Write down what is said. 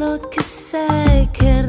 lo que sé que